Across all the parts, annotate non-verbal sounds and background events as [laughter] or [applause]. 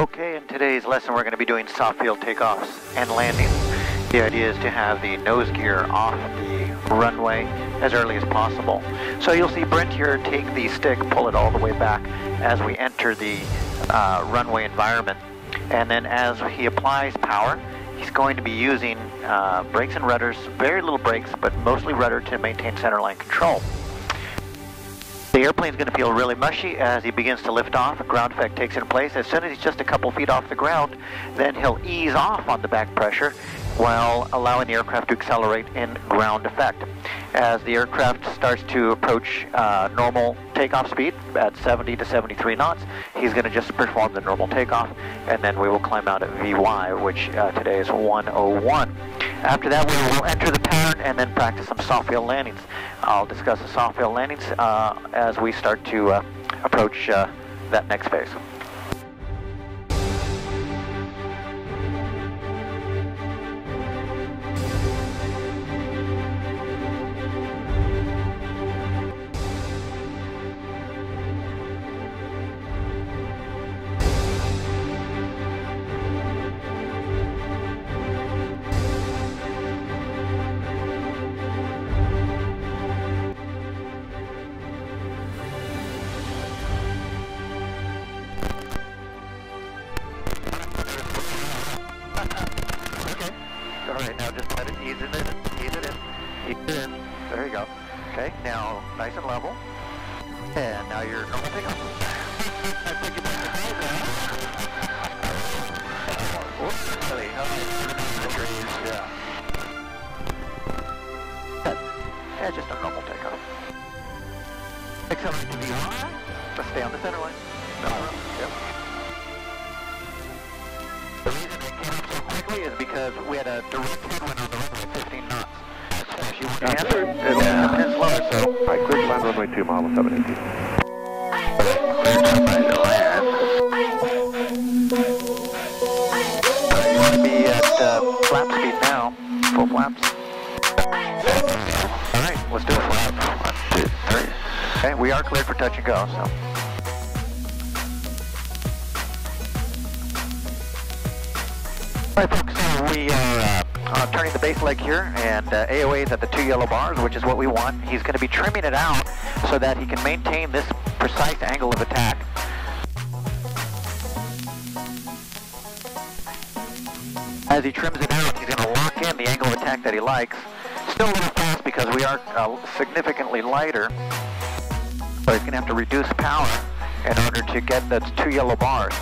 Okay, in today's lesson we're going to be doing soft field takeoffs and landings. The idea is to have the nose gear off the runway as early as possible. So you'll see Brent here take the stick, pull it all the way back as we enter the uh, runway environment. And then as he applies power, he's going to be using uh, brakes and rudders, very little brakes, but mostly rudder to maintain centerline control. The airplane's going to feel really mushy as he begins to lift off. Ground effect takes in place. As soon as he's just a couple feet off the ground, then he'll ease off on the back pressure while allowing the aircraft to accelerate in ground effect. As the aircraft starts to approach uh, normal takeoff speed at 70 to 73 knots, he's going to just perform the normal takeoff, and then we will climb out at VY, which uh, today is 101. After that, we will enter the pattern and then practice some soft field landings. I'll discuss the soft field landings uh, as we start to uh, approach uh, that next phase. Right, now just let it ease it in, ease it in, ease it in. There you go. Okay, now nice and level. And now your normal takeoff. I think you might have Oops, really, okay. Yeah. Yeah, just a normal takeoff. Accelerate to VR. Let's stay on the center line. Uh, yep. Up quickly is because we had a direct headwind on the runway, 15 knots. If you were to answer, it'll come in slower, so Hi, clear to land runway 2, mile 718. clear runway to land. You want to be at uh, flap speed now, full flaps. All right, let's do it. One, two, three. Okay, we are cleared for touch and go, so. Right, folks, we are uh, uh, turning the base leg here, and uh, AOA is at the two yellow bars, which is what we want. He's going to be trimming it out so that he can maintain this precise angle of attack. As he trims it out, he's going to lock in the angle of attack that he likes. Still a little fast because we are uh, significantly lighter, so he's going to have to reduce power in order to get those two yellow bars.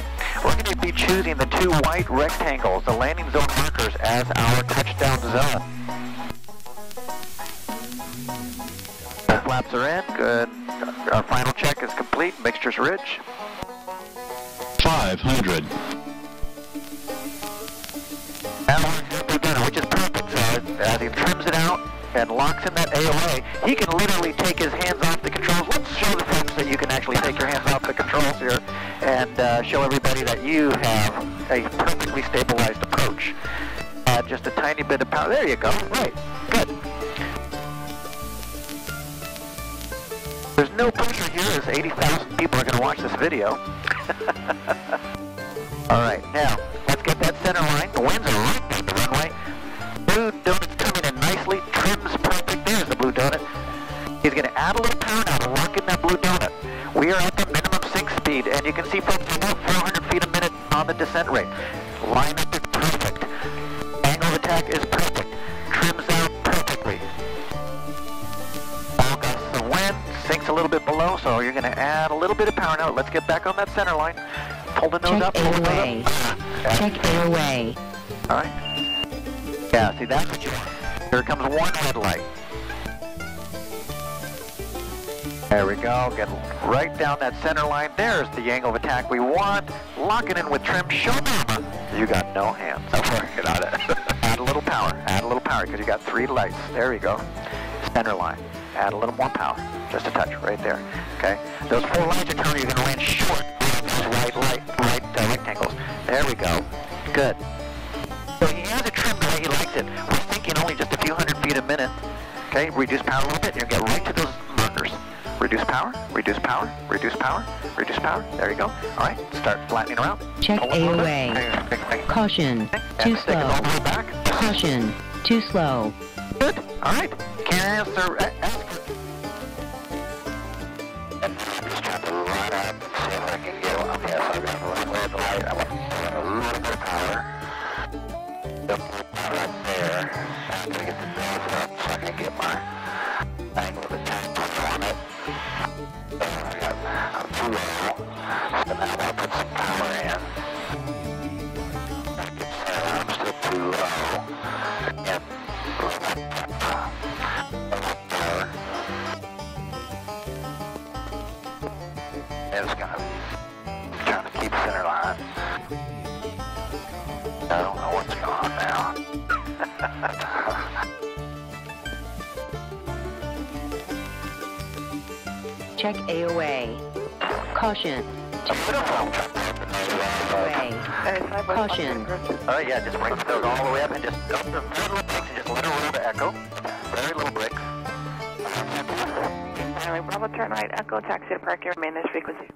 We're going to be choosing the two white rectangles, the landing zone markers, as our touchdown zone. The flaps are in, good. Our final check is complete, mixture's rich. 500. And we're done, which is perfect. So as he trims it out and locks in that AOA, he can literally take his hands off the controls. Let's show the folks you can actually take your hands off the controls here and uh, show everybody that you have a perfectly stabilized approach. Add just a tiny bit of power. There you go. Right. Good. There's no pressure here as 80,000 people are going to watch this video. [laughs] All right, now let's get that center line. The winds are right down the runway. Donut's He's going to add a little power now to lock in that blue donut. We are at the minimum sink speed, and you can see folks about 400 feet a minute on the descent rate. Line up is perfect. Angle of attack is perfect. Trims out perfectly. All gusts of wind, sinks a little bit below, so you're going to add a little bit of power now. Let's get back on that center line. Pull the nose Check up, pull the nose up. Check AOA. All right. Yeah, see, that's what you want. Here comes one red There we go. Get right down that center line. There's the angle of attack we want. Lock it in with trim. Show mama. You got no hands. I'm working on it. [laughs] Add a little power. Add a little power because you got three lights. There you go. Center line. Add a little more power. Just a touch right there. Okay. Those four lines are telling you you're going to land short. White light, right uh, rectangles. There we go. Good. So he has a trim the way he likes it. We're thinking only just a few hundred feet a minute. Okay, reduce power a little bit, and you get right to those markers. Reduce power, reduce power, reduce power, reduce power. There you go. All right, start flattening around. Check Pull it a little bit. AOA. Hang- hang- Caution. And Too stick slow. all the way back. Caution. Too slow. Good. All right. Can I answer? a- Ask for and just trying to run up, see if I can get up. Yes, I got a little red light. I want a little bit of power. Yep, right there. I'm gonna get the nose up so I can get my now I'll put in. I'm still too low. Power. It's gonna trying to keep. I don't know what's going on now. Check AOA. Caution. AOA. Caution. Oh yeah, just bring those all the way up and just dump the little bricks and just let her roll to echo. Very little bricks. Bravo, turn right, Echo, taxi to park, remain this frequency.